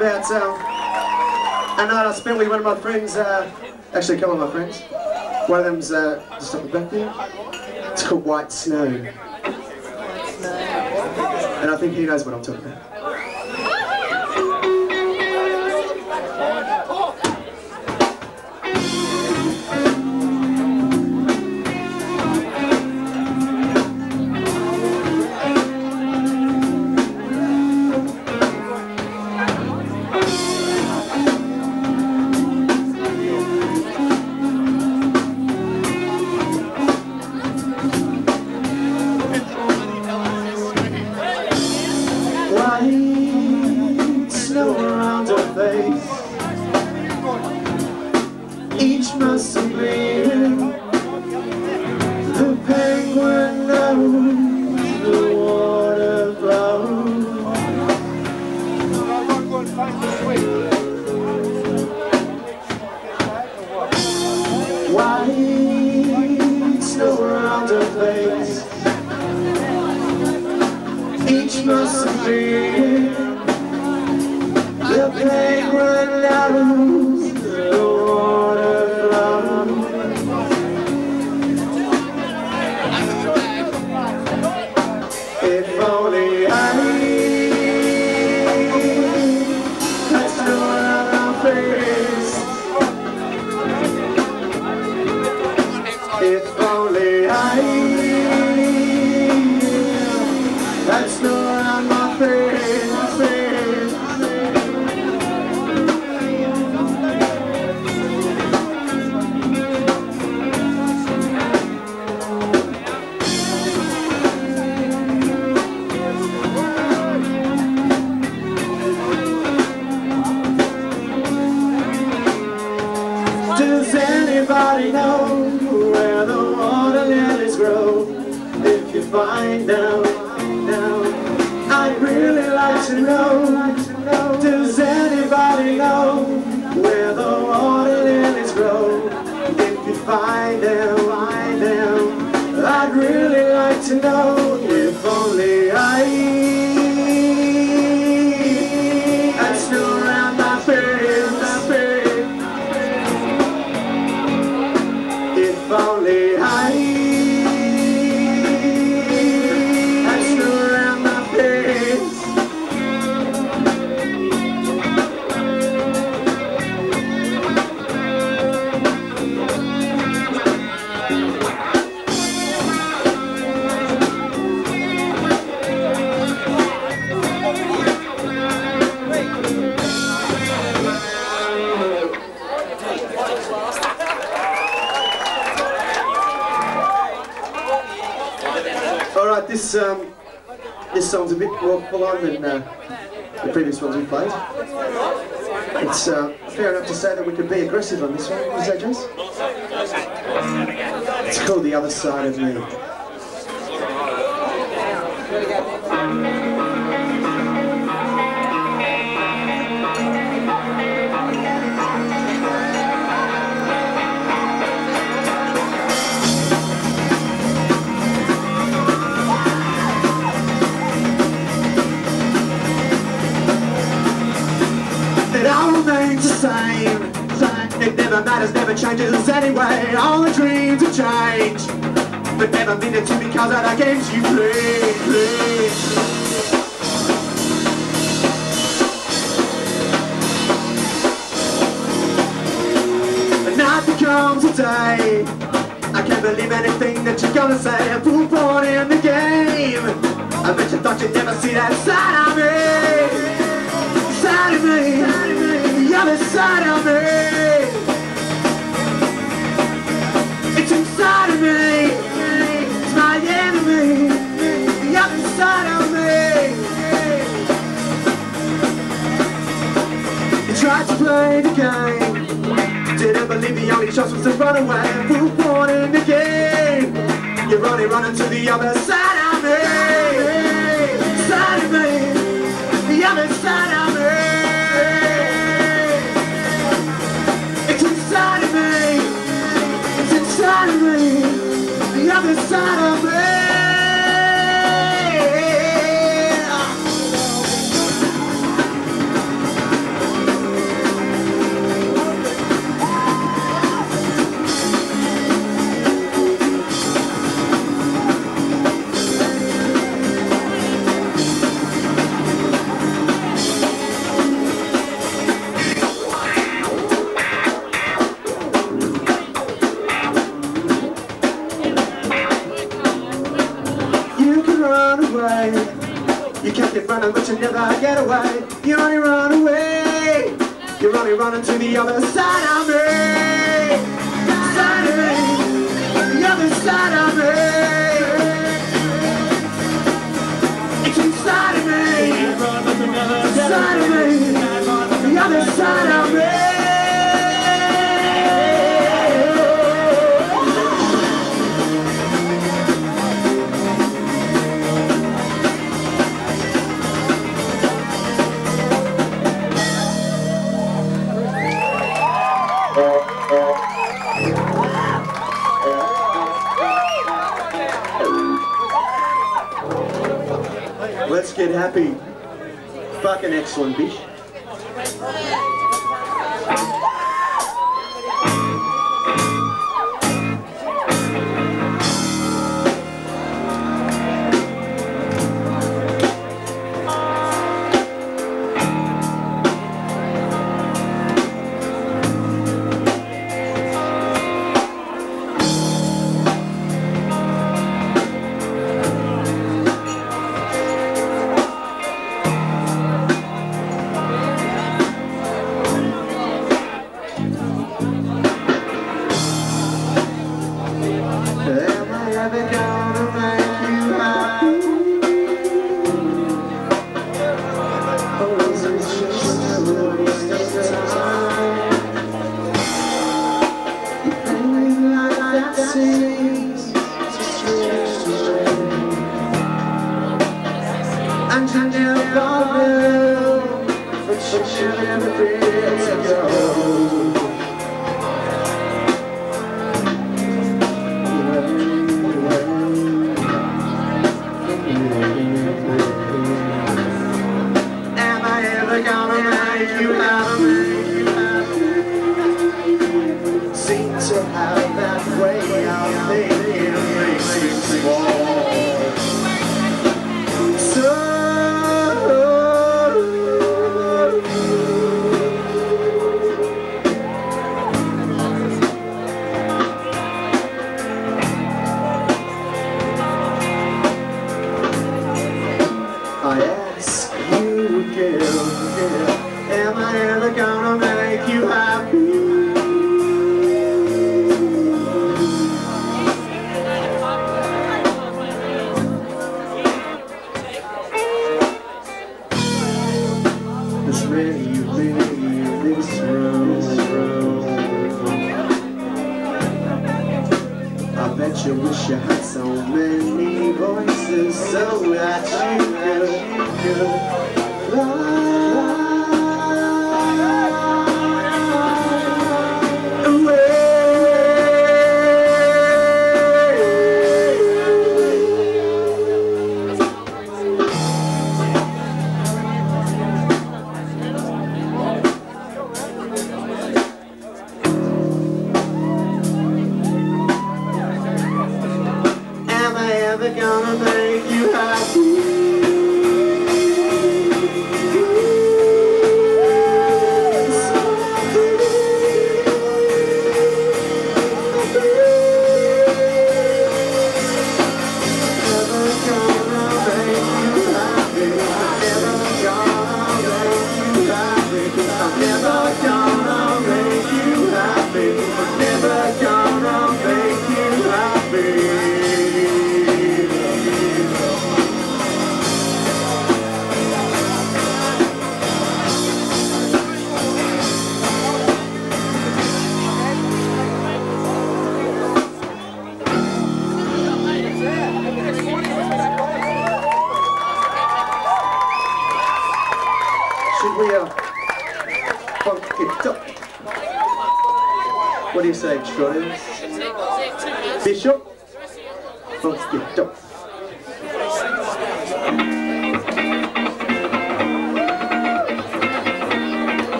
about um, a night I spent with one of my friends, uh, actually a couple of my friends. One of them's uh, just up the back there. It's called White Snow. And I think he knows what I'm talking about. Say that we can be aggressive on this one. Is that Jace? It's called The Other Side of Me. All the dreams have changed. But never meant it to because of the games you play, play. Night becomes a day. I can't believe anything that you're gonna say. A fool born in the game. I bet you thought you'd never see that side of me side of me, the other side of me. Inside of me, it's my enemy, the other side of me. You tried to play the game, didn't believe the only choice was to run away. Fool born in the game, you're only running to the other side of me, side of me, the other side of me. The other side of but you never get away. You only run away. You're only running to the other side of me. Side of me. The other side of me. It's inside of me. The side of me. The other side of me. happy. Fucking excellent, bitch.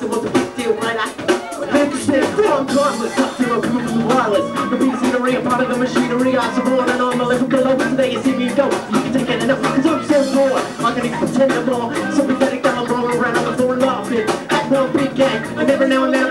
the motherfucking steel rider. Memphis Smith, Ron Godless, up to a group of wireless. The machinery, a part of the machinery, I support and on the level below. Today you see me go, you can take it enough, cause I'm so bored. I can even pretend no more, so pathetic that I'm rolling around on the floor laughing. Act one big gang, and every now and then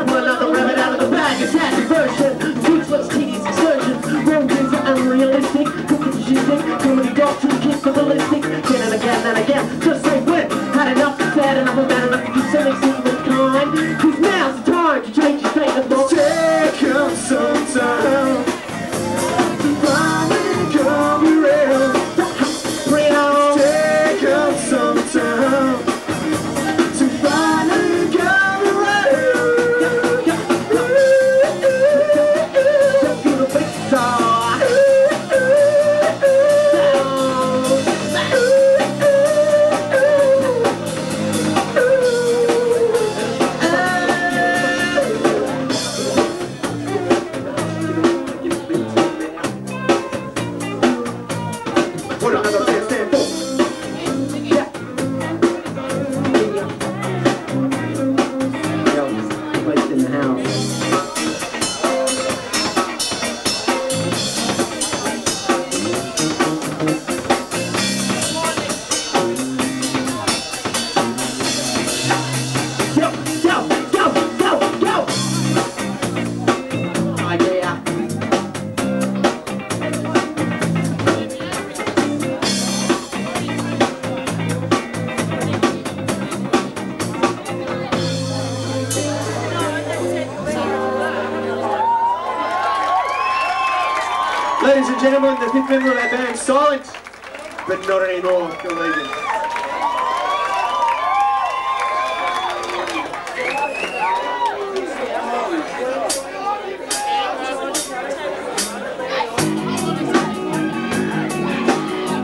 Ladies and gentlemen, the fifth member of our band, Silent, but not anymore, Phil Egan.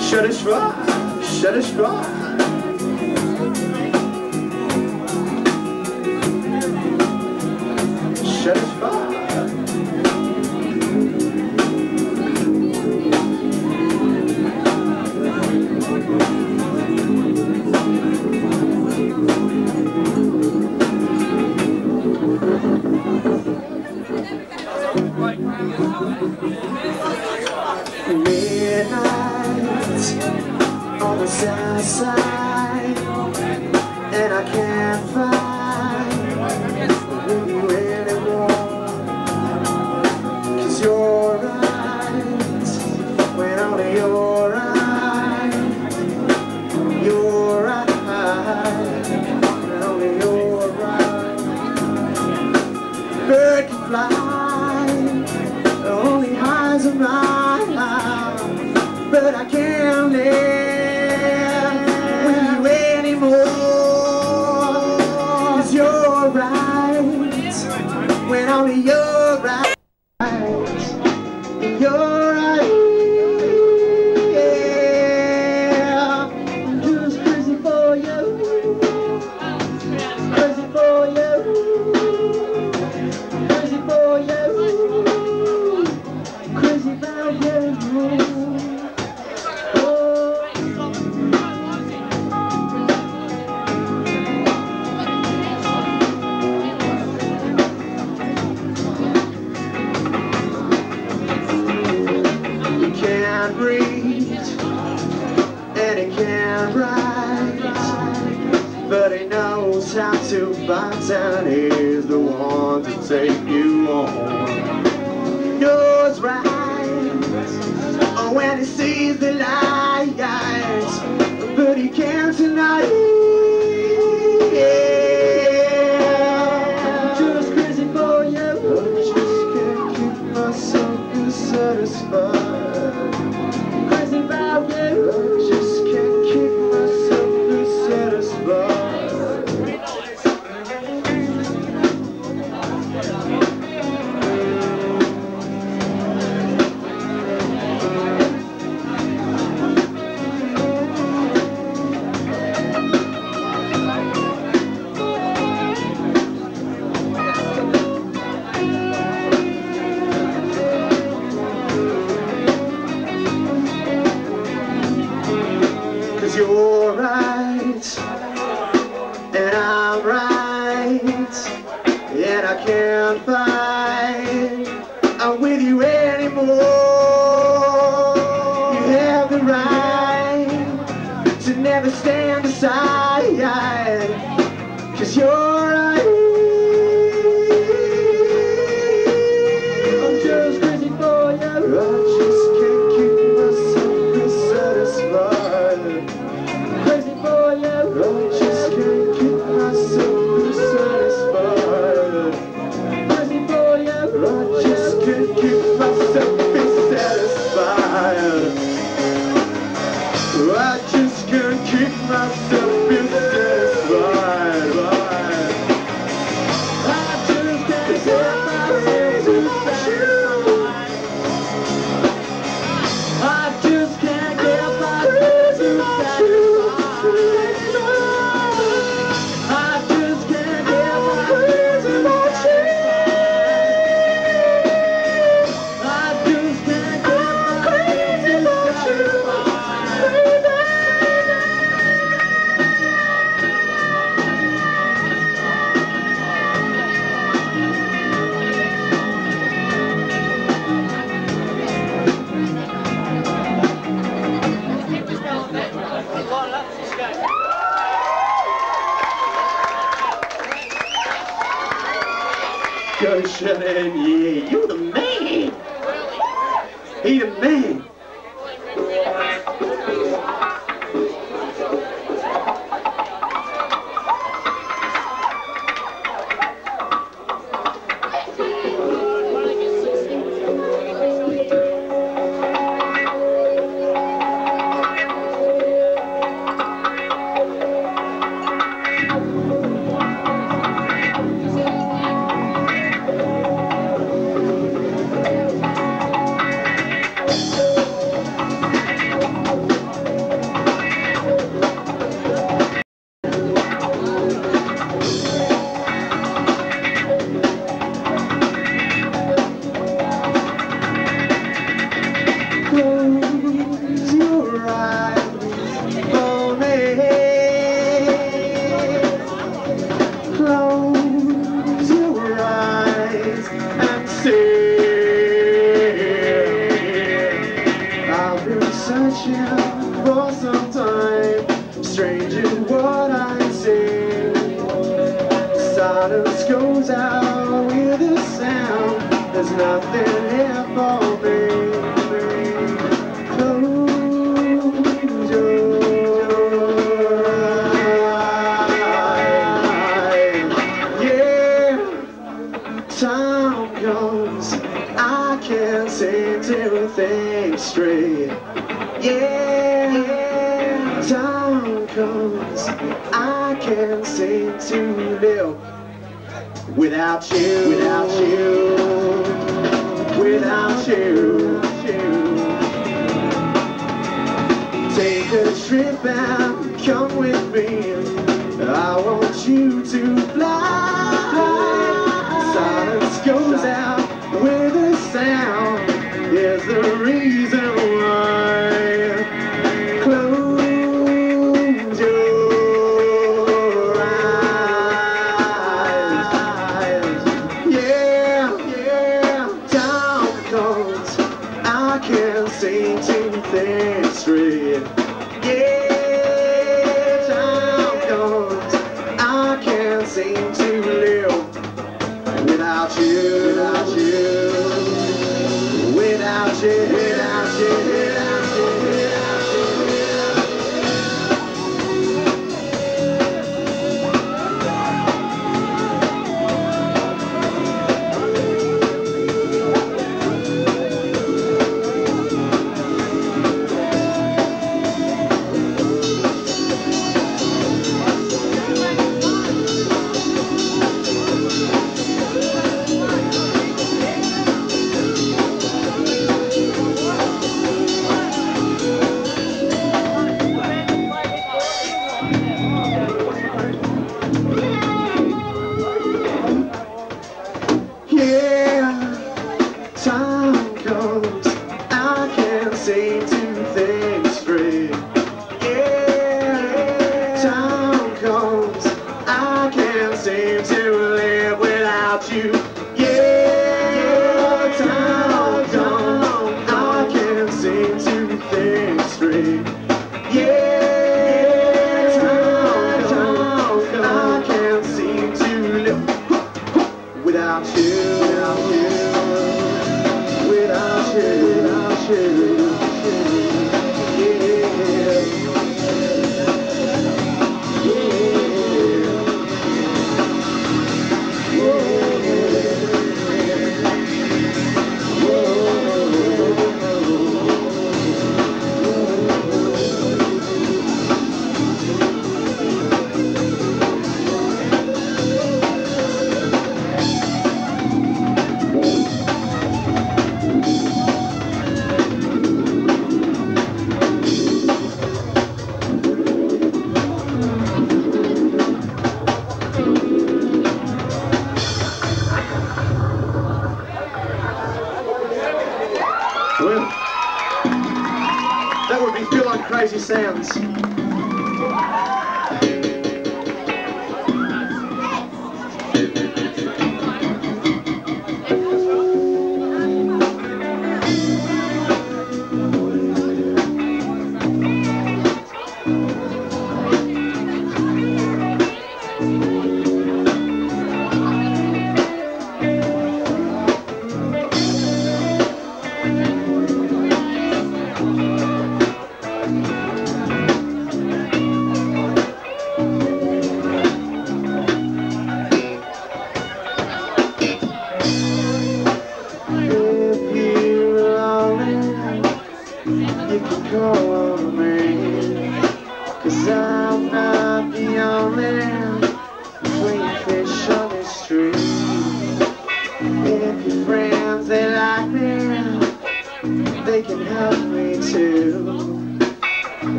Shut us rock, shut us rock. Shut us rock. Midnight on the south side. Tattoo by town is the one to take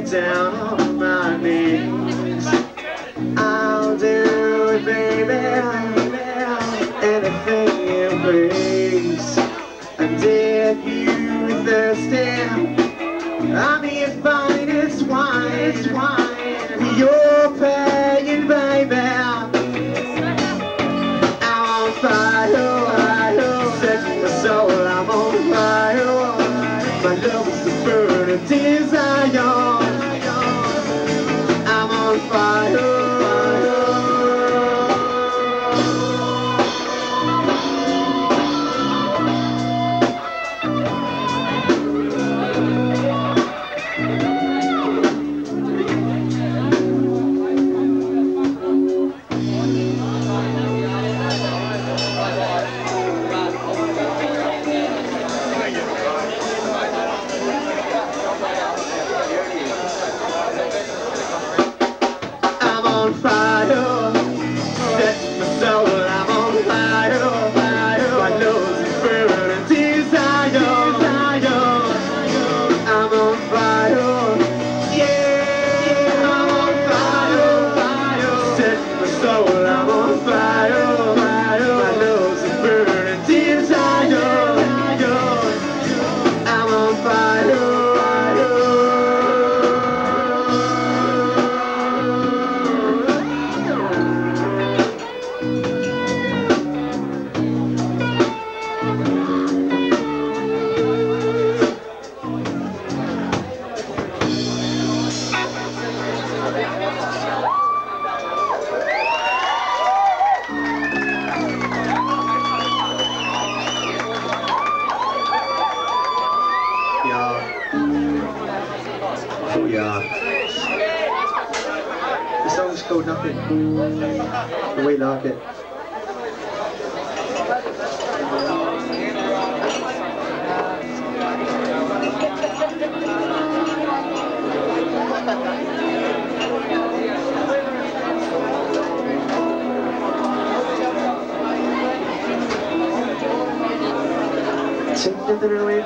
down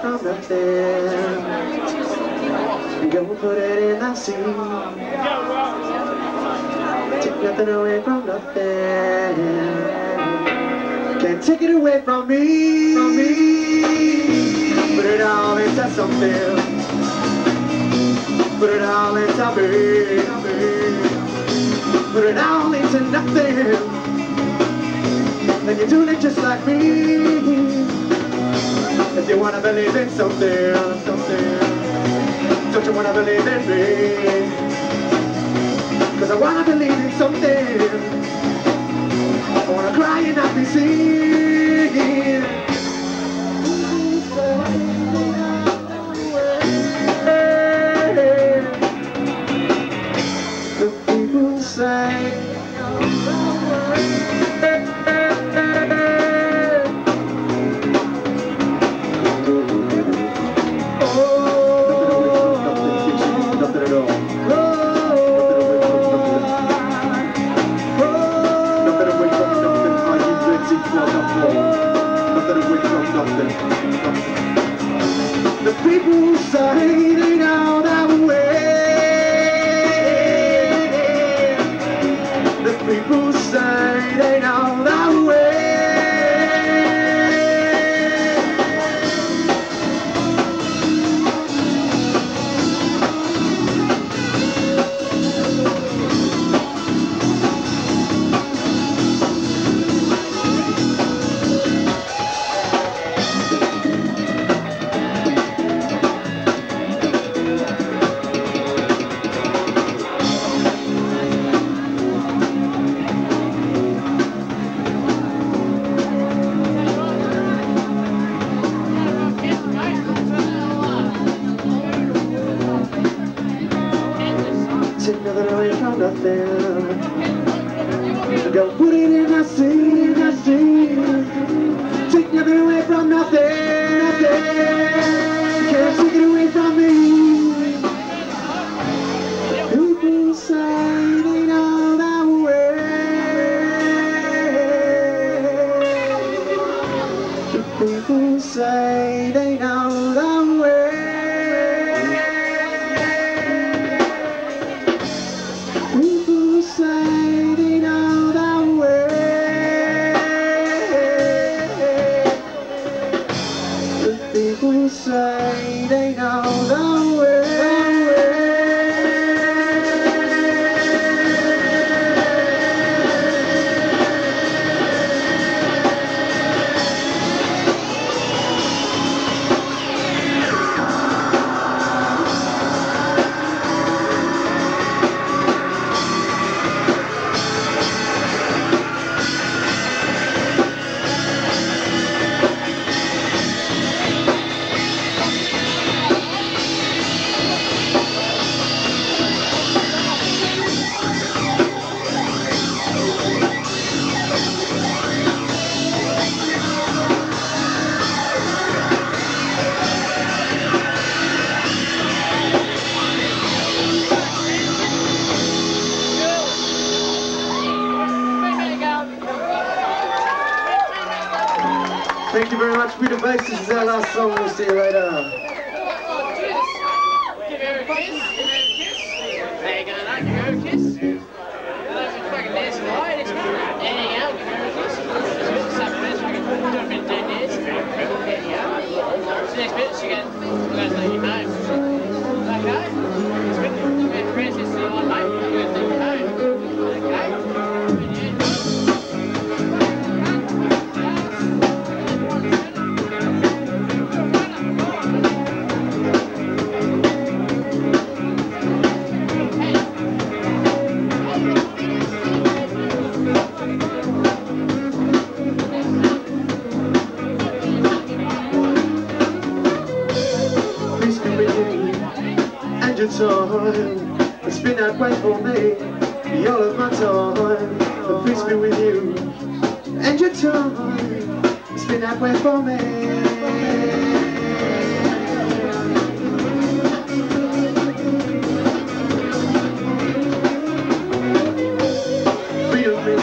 from nothing. Go put it in the sea. Take nothing away from nothing. Can't take it away from me. From me. Put it all into something. Put it all into me. Put it all into nothing. And you're doing it just like me. If you wanna believe in something, something, don't you wanna believe in me? Cause I wanna believe in something. I wanna cry and not be seen. Away from nothing. The people say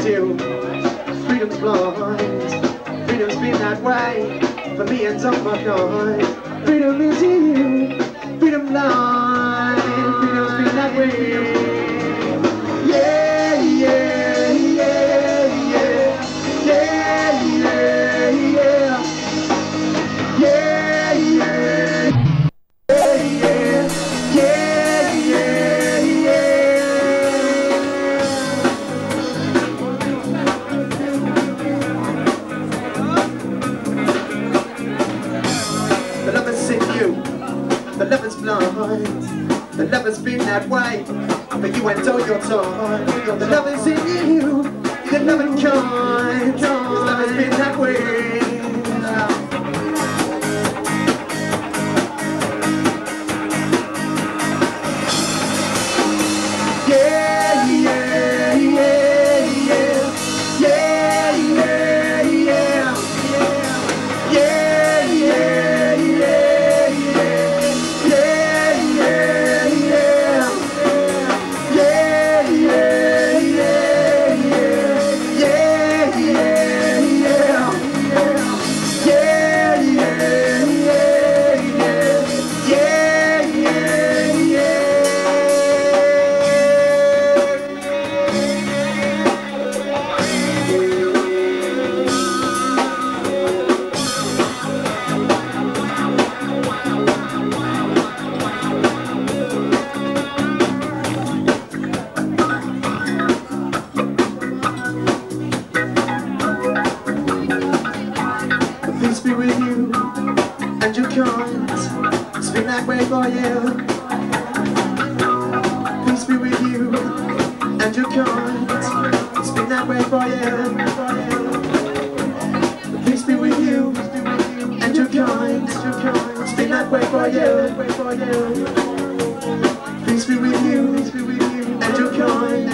zero. Freedom's blind. Freedom's been that way for me and some of my kind. Freedom is you. Freedom blind. Freedom's been that way. never's been that way. But you went all your time The love is in you. The loving kind Cause never's been that way. that way for you. Peace be with you and your kind. It's been that way for you. Peace be with you and your kind. It's been that way for you. Peace be with you and your kind.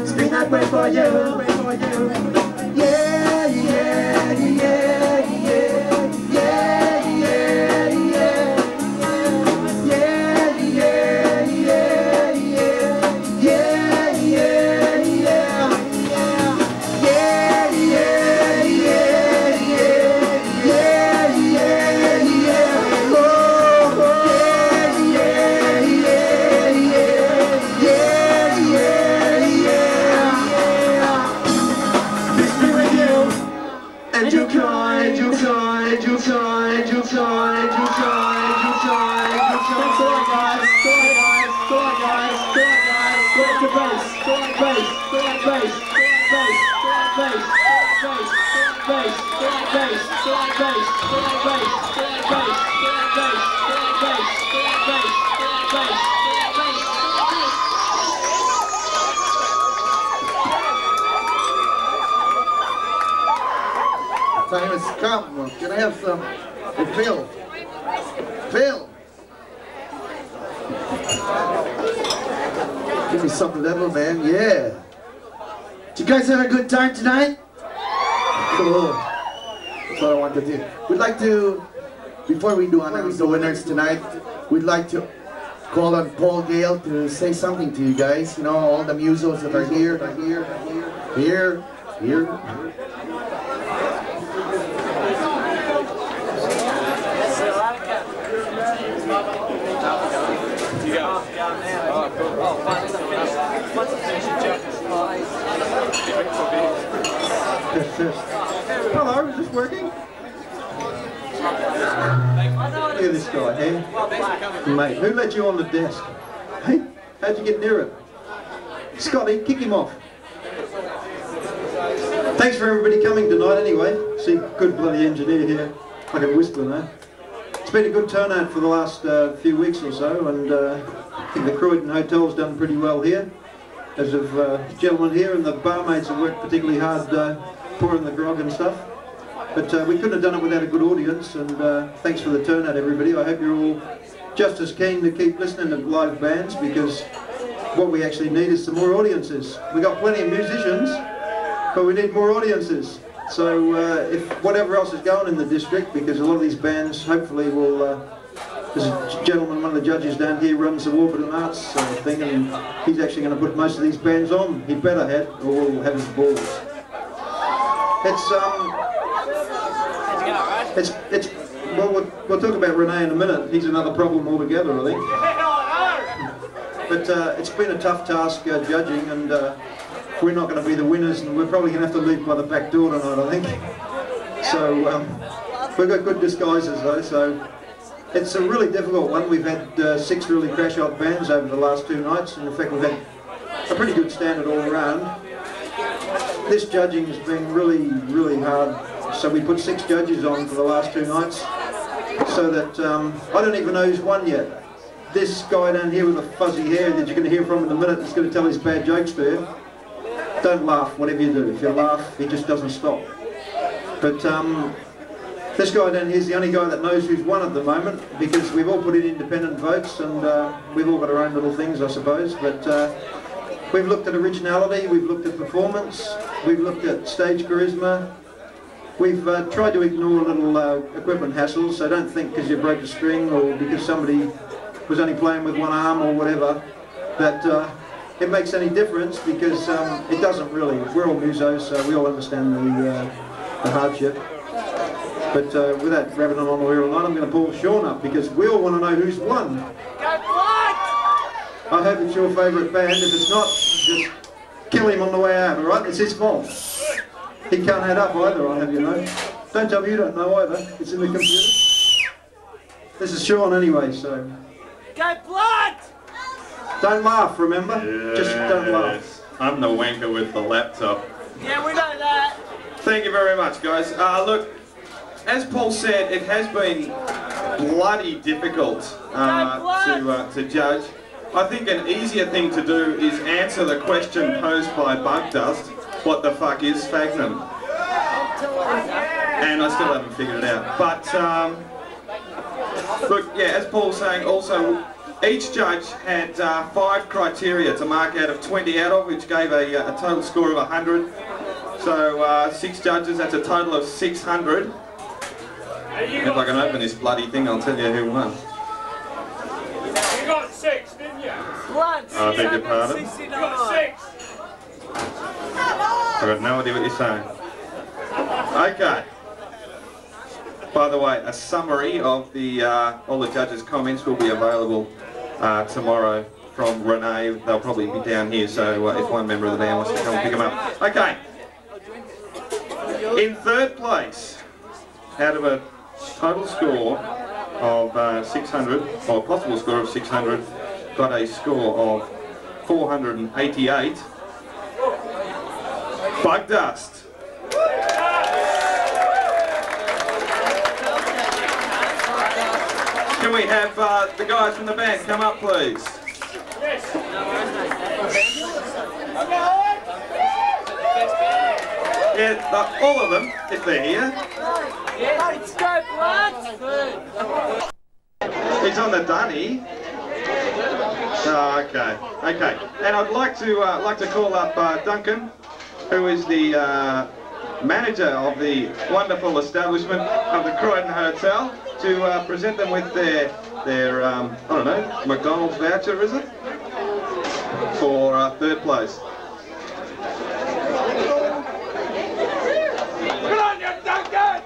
It's been that way for you. Yeah. Come. Can I have some? Hey, Phil. Phil. Give me some level, man. Yeah. Did you guys have a good time tonight? Cool. That's what I want to do. We'd like to, before we do announce the winners tonight, we'd like to call on Paul Gale to say something to you guys. You know, all the musos that are here, here, here, here. Test, test. Hello, is this working? Look at this guy, eh? Mate, who let you on the desk? Hey, how'd you get near it? Scotty, kick him off. Thanks for everybody coming tonight anyway. See, good bloody engineer here. I can whisper now. It's been a good turnout for the last uh, few weeks or so, and uh, I think the Croydon Hotel's done pretty well here. As of uh, gentlemen here, and the barmaids have worked particularly hard uh, pouring the grog and stuff. But uh, we couldn't have done it without a good audience, and uh, thanks for the turnout, everybody. I hope you're all just as keen to keep listening to live bands because what we actually need is some more audiences. We've got plenty of musicians, but we need more audiences. So uh, if whatever else is going in the district, because a lot of these bands hopefully will, uh, there's a gentleman, one of the judges down here runs the Warburton Arts uh, thing and he's actually going to put most of these bands on. He better have, or we'll have his balls. It's, um, it's, it's, well, well, we'll talk about Rene in a minute. He's another problem altogether, I think. But uh, it's been a tough task uh, judging, and uh, we're not going to be the winners, and we're probably going to have to leave by the back door tonight, I think. So um, we've got good disguises though, so it's a really difficult one. We've had uh, six really crash out bands over the last two nights, and in fact we've had a pretty good standard all around. This judging has been really, really hard. So we put six judges on for the last two nights, so that um, I don't even know who's won yet. This guy down here with the fuzzy hair that you're going to hear from in a minute is going to tell his bad jokes to you. Don't laugh, whatever you do. If you laugh, he just doesn't stop. But um, this guy down here is the only guy that knows who's won at the moment because we've all put in independent votes and uh, we've all got our own little things, I suppose. But uh, we've looked at originality, we've looked at performance, we've looked at stage charisma. We've uh, tried to ignore little uh, equipment hassles, so don't think because you broke a string or because somebody was only playing with one arm or whatever that uh, it makes any difference because um, it doesn't really. We're all musos, so we all understand the, uh, the hardship. But uh, without grabbing on the wheel line, I'm going to pull Sean up because we all want to know who's won. I hope it's your favourite band. If it's not, just kill him on the way out, alright? It's his fault. He can't add up either, I have you know. Don't tell me you don't know either. It's in the computer. This is Sean anyway, so... Go blood! Don't laugh, remember? Just don't laugh. I'm the wanker with the laptop. Yeah, we know that. Thank you very much, guys. Uh, look, as Paul said, it has been bloody difficult uh, to, uh, to judge. I think an easier thing to do is answer the question posed by Bugdust, what the fuck is Sphagnum? And I still haven't figured it out. But, um, look, yeah, as Paul's saying, also, each judge had uh, five criteria to mark out of 20 out of, which gave a, a total score of 100. So, uh, six judges, that's a total of 600. If I can open this bloody thing, I'll tell you who won. You got six, didn't you? Blood. I beg your pardon? You got six. I've got no idea what you're saying. Okay. By the way, a summary of the uh, all the judges' comments will be available uh, tomorrow from Rene. They'll probably be down here, so uh, if one member of the band wants to come pick them up. Okay. In third place, out of a total score of uh, 600, or a possible score of 600, got a score of 488. Bugdust. Can we have uh, the guys from the band come up, please? Yeah, the- all of them, if they're here. Let's go, on the dunny. Oh, okay, okay. And I'd like to uh, like to call up uh, Duncan, who is the uh, manager of the wonderful establishment of the Croydon Hotel, to uh, present them with their their um, I don't know McDonald's voucher, is it? For uh, third place. Good on you, Duncan!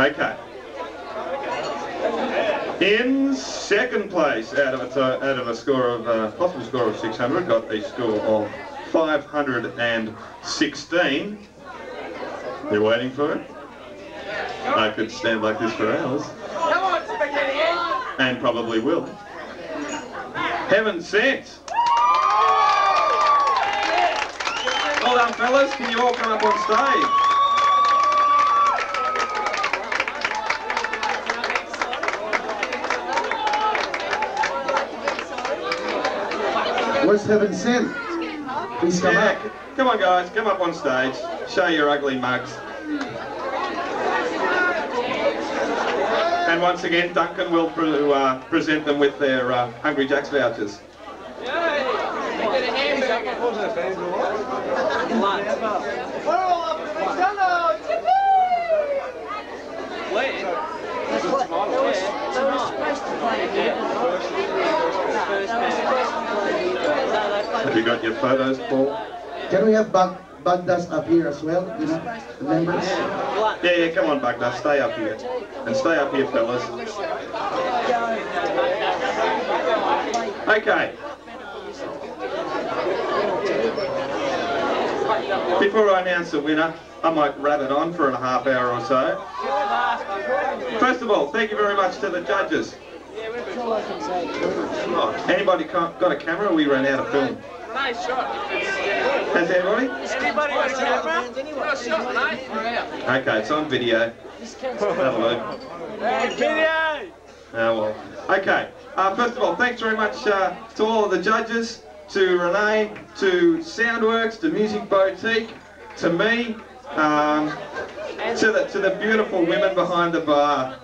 Okay. In second place, out of a, out of a score of uh, possible score of 600, got a score of 516. You're waiting for it? I could stand like this for hours, Come on, spaghetti! and probably will. Heaven Scent. Well done, fellas. Can you all come up on stage? Where's Heaven Scent? Please come Yeah, up. come on, guys. Come up on stage. Show your ugly mugs. And once again, Duncan will pre- uh, present them with their uh, Hungry Jacks vouchers. Get a hamburger. Have you got your photos, Paul? Can we have Bug, Bug up here as well, you know, the members? Yeah, yeah, come on, Bugner. Stay up here. And stay up here, fellas. Okay. Before I announce the winner, I might rabbit on for a half hour or so. First of all, thank you very much to the judges. Oh, anybody got a camera? We ran out of film. Nice shot. Has anybody? Anybody got a camera? Nice shot, mate. Okay, it's on video. Have a look. Video! Oh well. Okay. Uh, first of all, thanks very much uh, to all of the judges, to Rene, to Soundworks, to Music Boutique, to me, um, to the to the beautiful women behind the bar,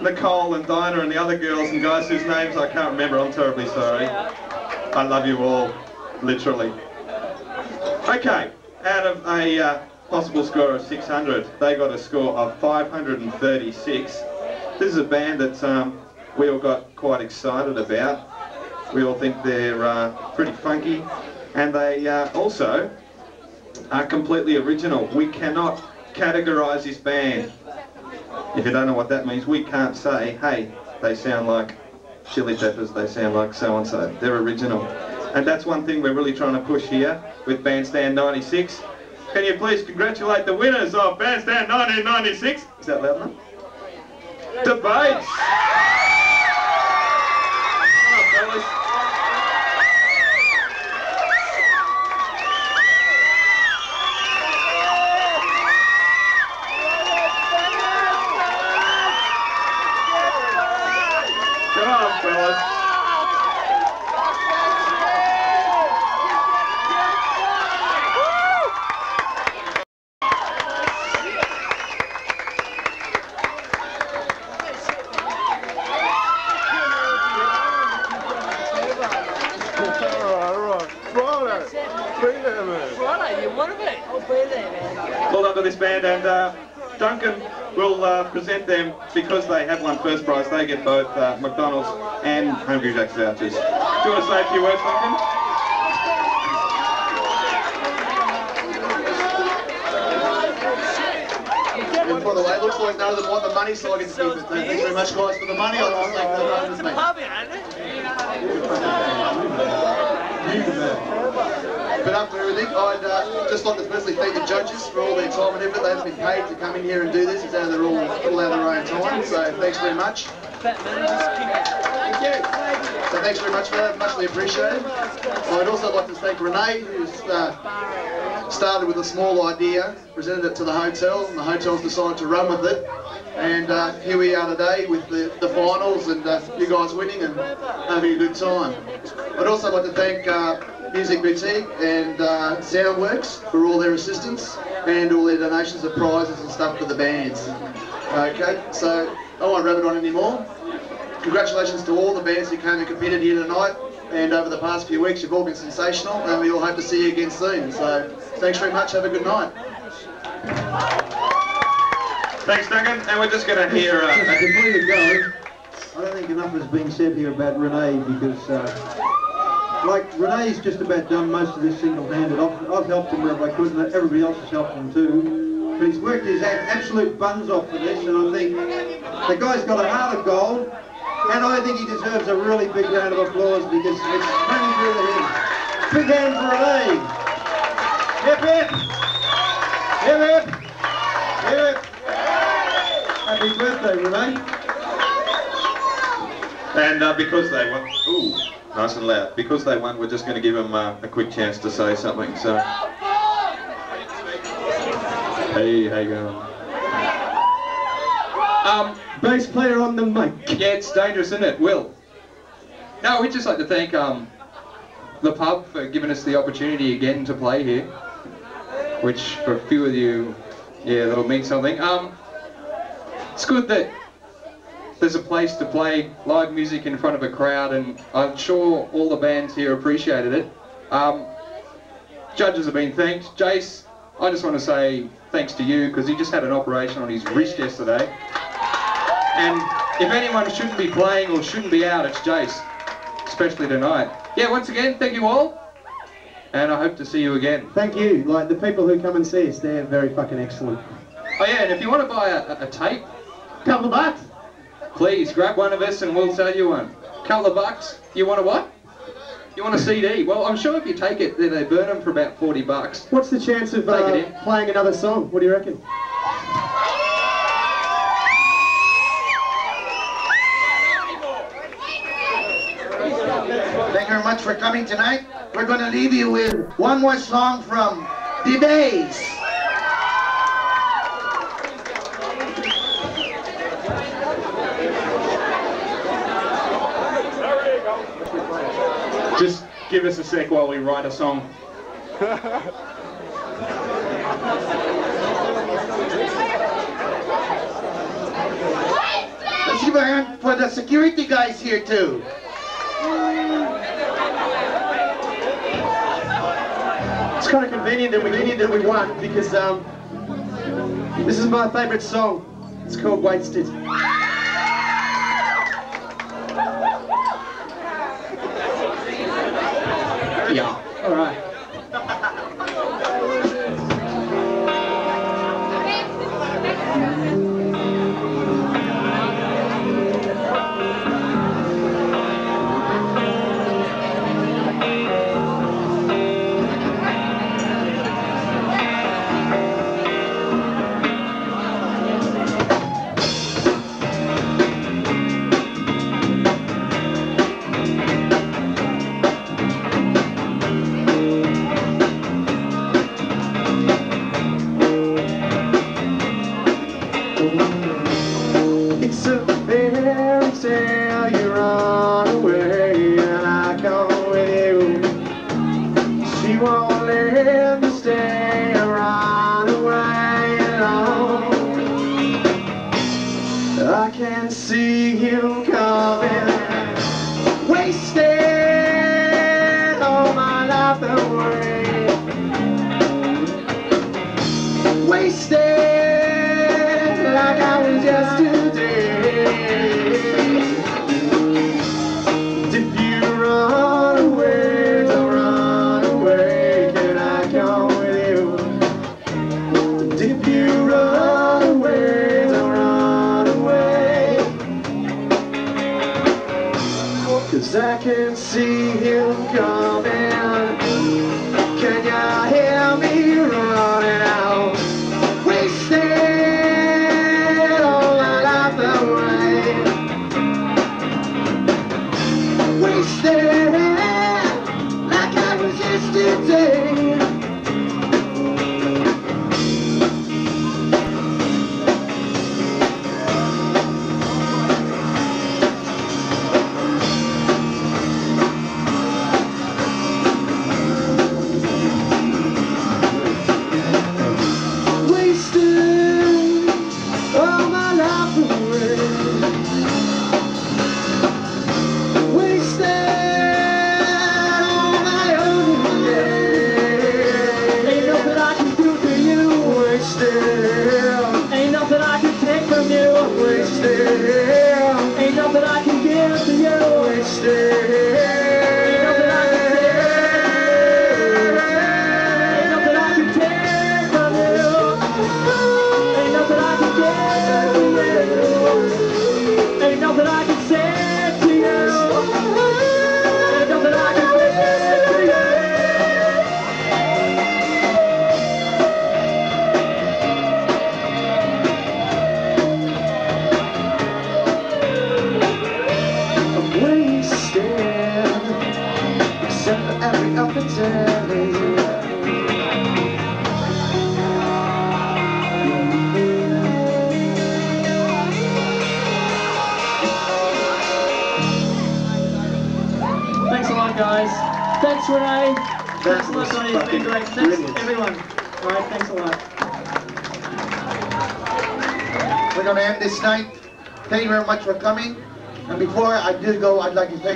Nicole and Dinah and the other girls and guys whose names I can't remember. I'm terribly sorry. I love you all, literally. Okay. Out of a uh, possible score of 600, they got a score of 536. This is a band that um, we all got quite excited about. We all think they're uh, pretty funky, and they uh, also are completely original. We cannot categorise this band. If you don't know what that means, we can't say, hey, they sound like Chili Peppers, they sound like so-and-so. They're original. And that's one thing we're really trying to push here with Bandstand 96. Can you please congratulate the winners of Bandstand 1996? Is that loud enough? Debase! Come on, fellas. Fellas. Friday, you want to be? I'll be there, man. Well done to this band, and uh, Duncan will uh, present them because they have won first prize. They get both uh, McDonald's and Hungry Jack's vouchers. Do you want to say a few words, Duncan? And by the way, it looks like none of them want the money, so I get to keep it. So thanks very much, guys, for the money. I'll just take that home with It? But after everything, I'd uh, just like to firstly thank the judges for all their time and effort. They haven't been paid to come in here and do this. It's out of their all, all out of their own time. So thanks very much. Thank you. So thanks very much for that. Muchly appreciated. I'd also like to thank Rene, who's uh, started with a small idea, presented it to the hotel, and the hotel's decided to run with it. And uh, here we are today with the, the finals and uh, you guys winning and having a good time. I'd also like to thank uh, Music Boutique and uh, Soundworks for all their assistance and all their donations of prizes and stuff for the bands. Okay, so I won't rub it on anymore. Congratulations to all the bands who came and competed here tonight and over the past few weeks you've all been sensational and we all hope to see you again soon. So thanks very much, have a good night. Thanks, Duncan. And we're just going to hear. Uh, Before you go, I don't think enough has been said here about Rene because, uh, like, Rene's just about done most of this single-handed. I've, I've helped him wherever I could, and everybody else has helped him too. but he's worked his absolute buns off for this, and I think the guy's got a heart of gold, and I think he deserves a really big round of applause because it's coming through him. Big hand for Rene. Hip hip. Hip hip. Hip hip. Happy birthday, Rene. And uh, because they won, ooh, nice and loud. Because they won, we're just going to give them uh, a quick chance to say something. So, hey, how you going? Um, bass player on the mic. Yeah, it's dangerous, isn't it? Will. No, we'd just like to thank um, the pub for giving us the opportunity again to play here, which for a few of you, yeah, that'll mean something. Um, it's good that there's a place to play live music in front of a crowd, and I'm sure all the bands here appreciated it. Um, judges have been thanked. Jace, I just want to say thanks to you because he just had an operation on his wrist yesterday. And if anyone shouldn't be playing or shouldn't be out, it's Jace, especially tonight. Yeah, once again, thank you all, and I hope to see you again. Thank you. Like the people who come and see us, they're very fucking excellent. Oh yeah, and if you want to buy a, a tape, Couple of bucks. Please grab one of us and we'll sell you one. Couple of bucks. You want a what? You want a CD? Well, I'm sure if you take it, then they burn them for about 40 bucks. What's the chance of uh, it playing another song? What do you reckon? Thank you very much for coming tonight. We're going to leave you with one more song from Debase. Just give us a sec while we write a song. Let's give a hand for the security guys here too. It's kind of convenient that we convenient that we won because um, this is my favourite song. It's called Wasted. Yeah. All right.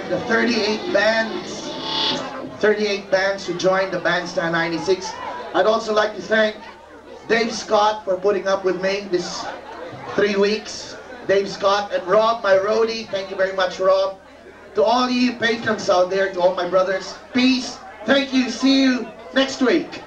The 38 bands, 38 bands who joined the Bandstand 96. I'd also like to thank Dave Scott for putting up with me this three weeks. Dave Scott and Rob, my roadie. Thank you very much, Rob. To all you patrons out there, to all my brothers, peace. Thank you. See you next week.